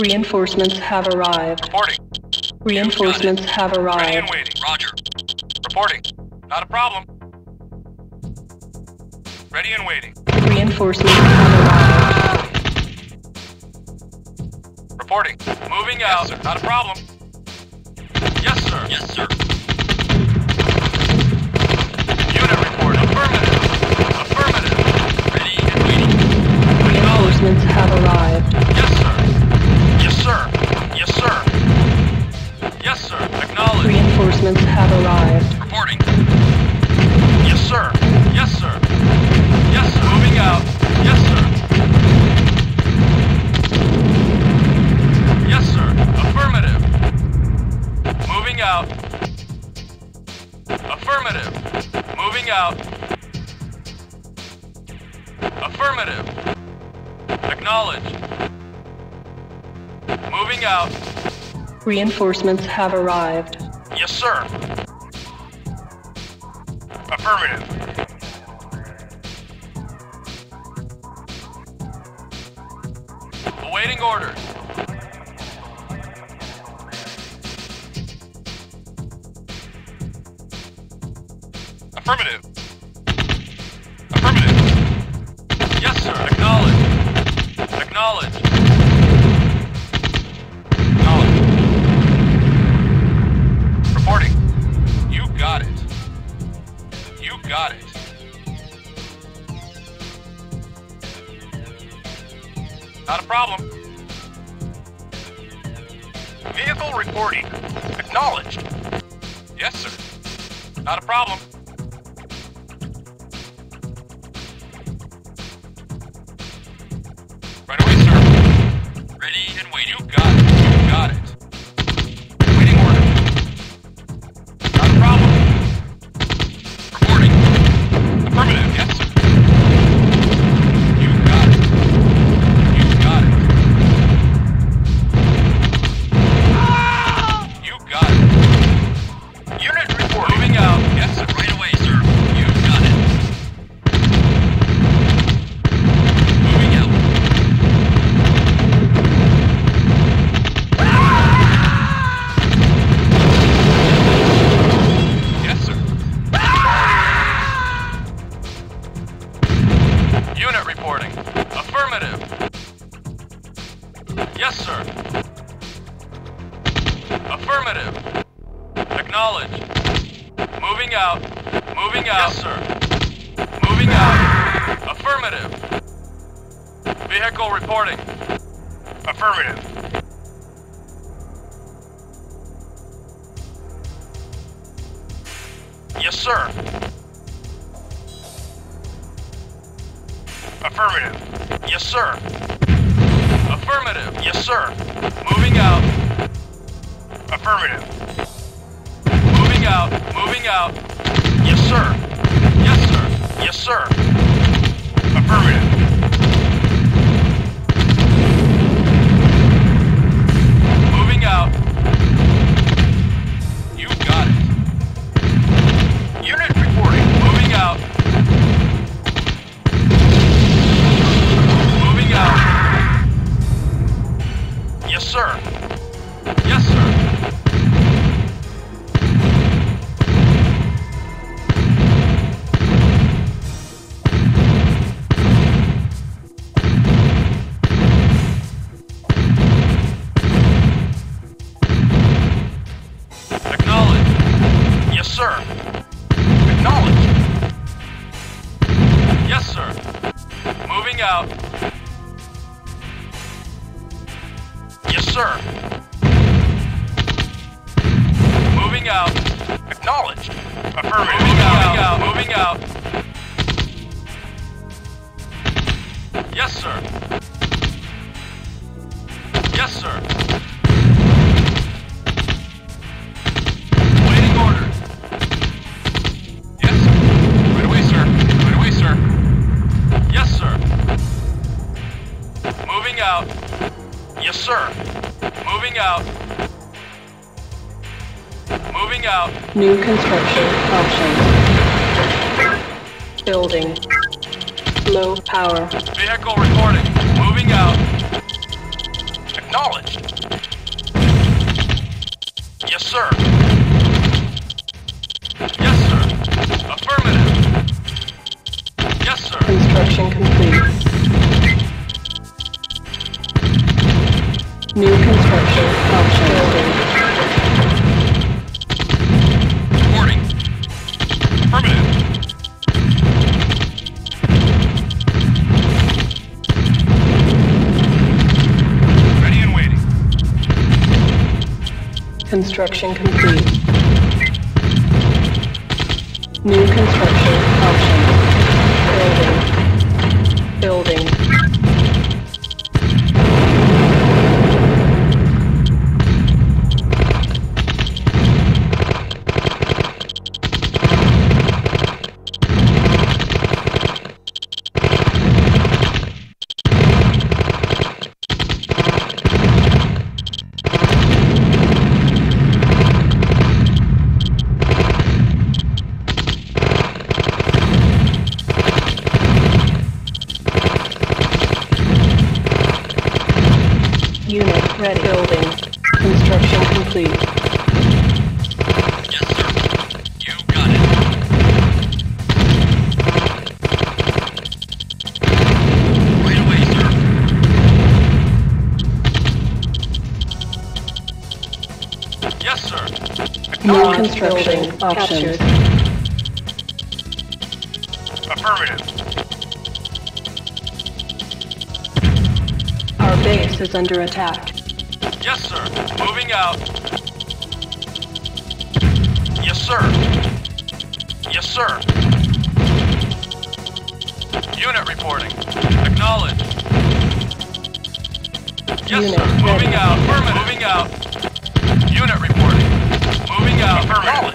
Reinforcements have arrived. Reporting. Reinforcements have arrived. Ready and waiting. Roger. Reporting. Not a problem. Ready and waiting. Reinforcements have arrived. Reporting. Moving out. Not a problem. Yes, sir. Yes, sir. Unit report. Affirmative. Affirmative. Ready and waiting. Reinforcements have arrived. Sir. Acknowledge. Reinforcements have arrived. Reporting. Yes, sir. Yes, sir. Yes, sir. Moving out. Yes, sir. Yes, sir. Affirmative. Moving out. Affirmative. Moving out. Affirmative. Acknowledge. Moving out. Reinforcements have arrived. Yes, sir. Affirmative. Awaiting orders. Affirmative. Affirmative. Right away, reporting. Affirmative. Yes, sir. Affirmative. Yes, sir. Affirmative. Yes, sir. Moving out. Affirmative. Moving out. Moving out. Yes, sir. Yes, sir. Yes, sir. Affirmative. Out. Moving out. New construction options. Building. Low power. Vehicle reporting. Moving out. Acknowledged. Yes, sir. Yes, sir. Affirmative. Yes, sir. Construction complete. Construction complete. New construction New Acknowledged. construction options. Affirmative. Our base is under attack. Yes, sir. Moving out. Yes, sir. Yes, sir. Unit reporting. Acknowledged. Yes, Unit sir. ready. Moving out. Affirmative. Moving out. Unit reporting. Moving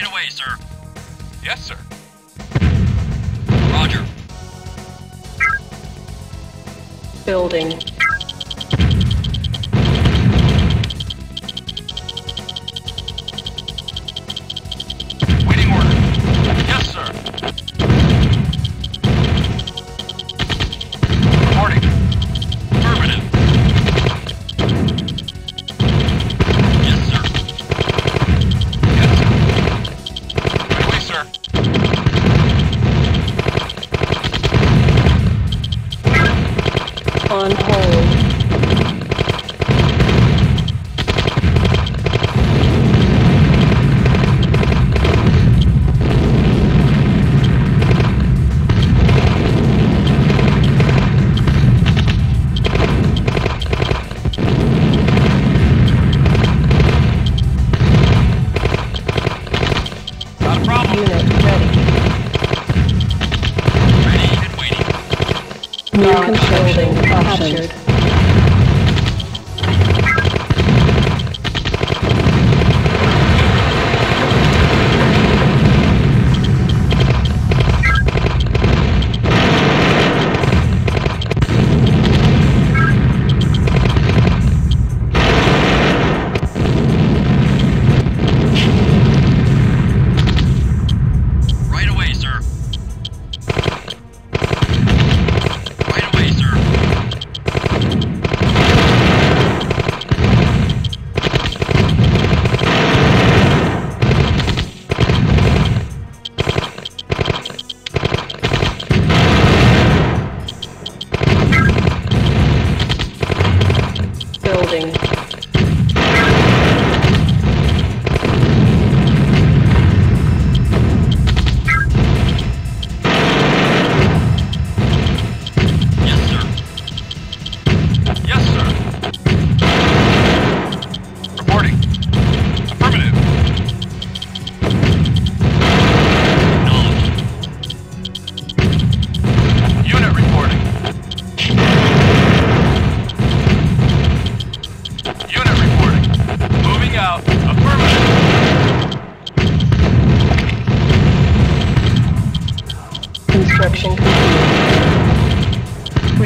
Right away, sir. Yes, sir. Roger. Building.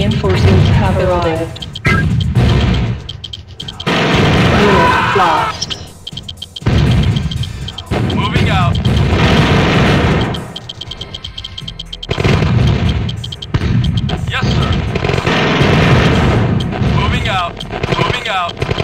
Reinforcements have arrived. Unit lost. Moving out. Yes, sir. Moving out. Moving out.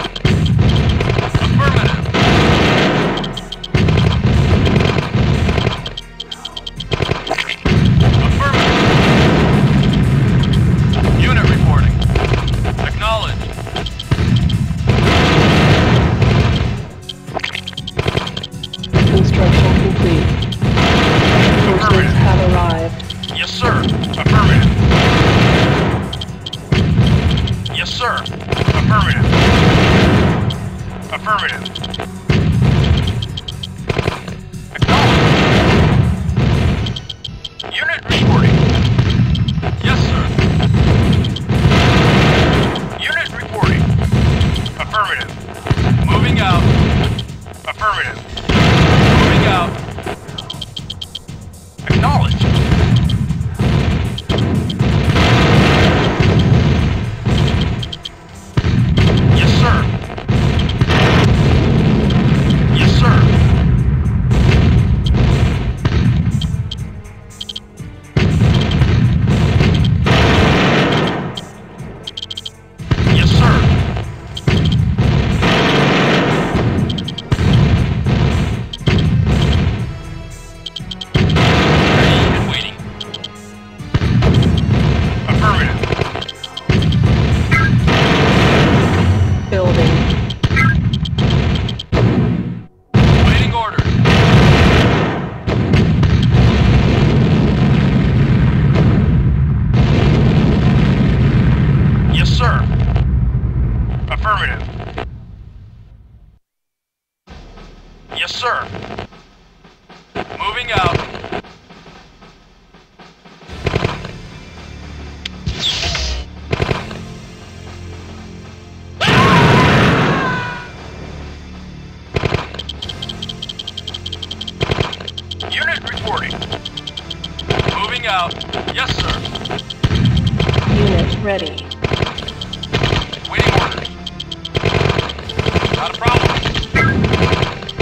Reinforcements have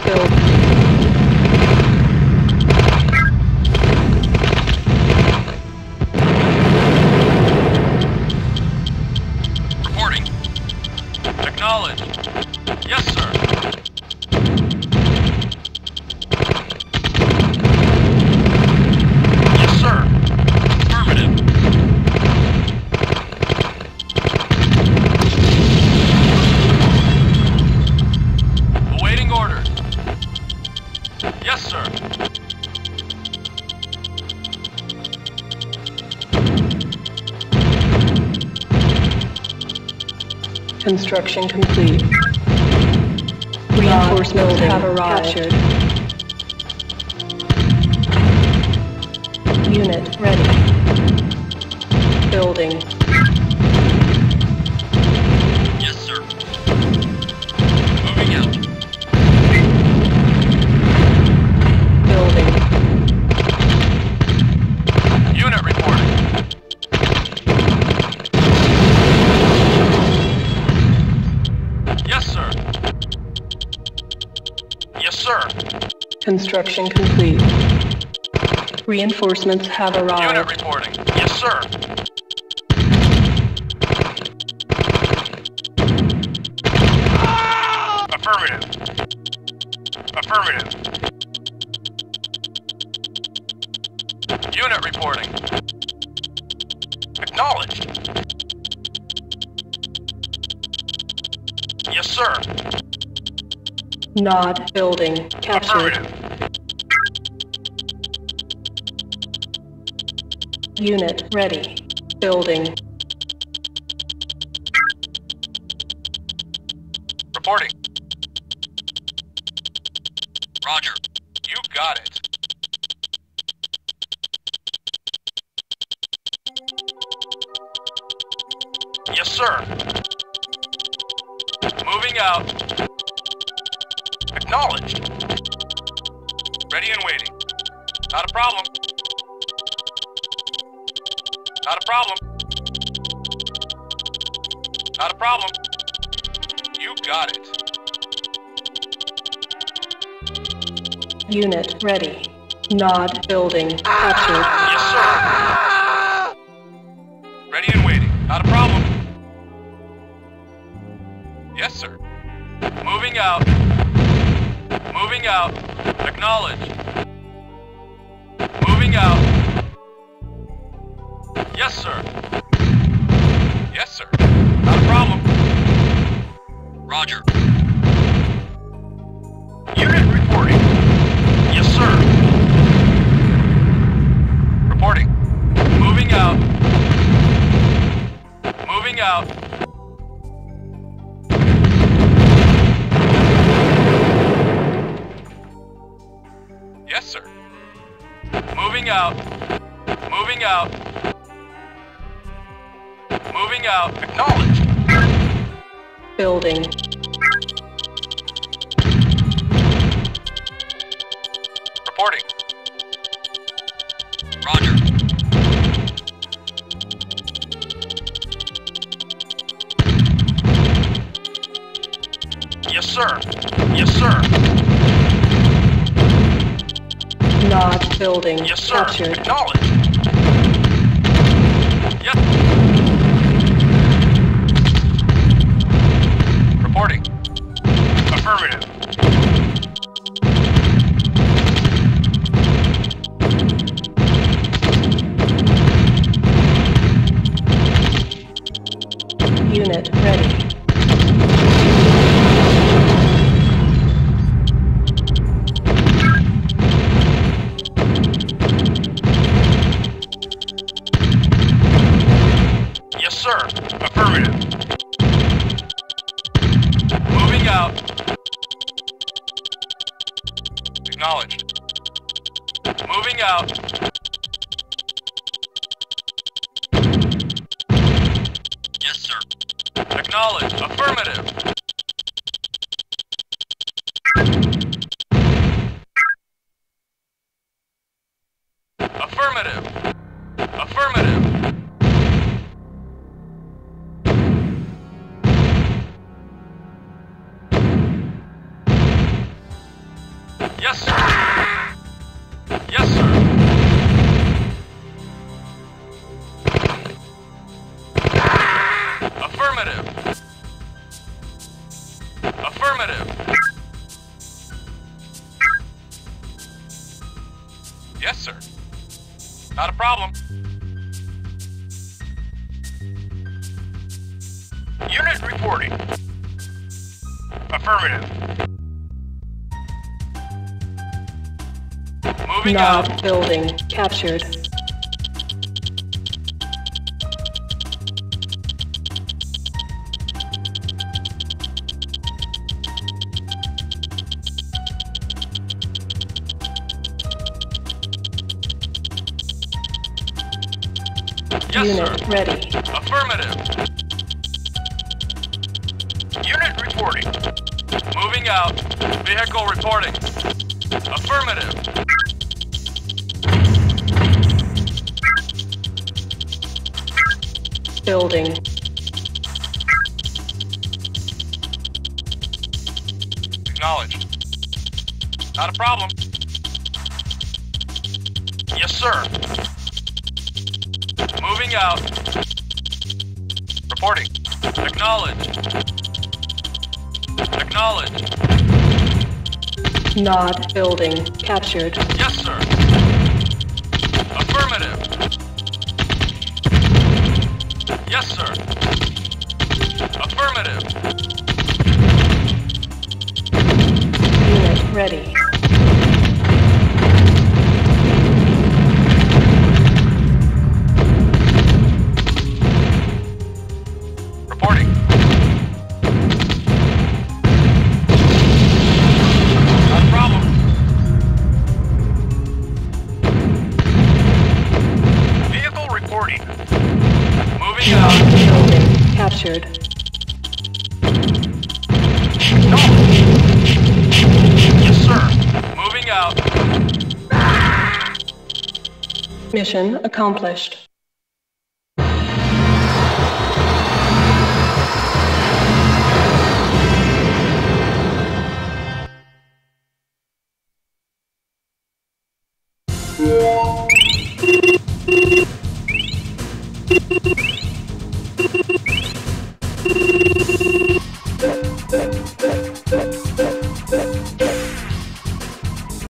Build. Construction complete. Reinforcements have arrived. Captured. Unit ready. Building. Construction complete. Reinforcements have arrived. Unit reporting. Yes, sir. Affirmative. Affirmative. Unit reporting. Acknowledged. Nod. Building. Captured. Unit ready. Building. Reporting. Roger. You got it. Yes, sir. Moving out. Acknowledged. Ready and waiting. Not a problem. Not a problem. Not a problem. You got it. Unit ready. Nod building captured. Yes, sir. Ready and waiting. Not a problem. Yes, sir. Moving out. Moving out. Acknowledged. Moving out. Yes, sir. Yes, sir. Not a problem. Roger. Unit reporting. Yes, sir. Reporting. Moving out. Moving out. Out. Moving out. Moving out. Acknowledged. Building. Reporting. Roger. Yes, sir. Yes, sir. Nod building Yes, sir. captured. Acknowledged. Yep. Acknowledged. Moving out. Yes, sir. Acknowledged. Affirmative. Affirmative. Yes, sir. Not a problem. Unit reporting. Affirmative. Moving out. Building captured. Yes, Unit sir. ready. Affirmative. Unit reporting. Moving out. Vehicle reporting. Affirmative. Building. Acknowledged. Not a problem. Yes, sir. Out. Reporting. Acknowledged. Acknowledged. Nod building captured. Yes, sir. Affirmative. Yes, sir. Affirmative. Unit ready. Strong captured. North. Yes, sir. Moving out. Mission accomplished.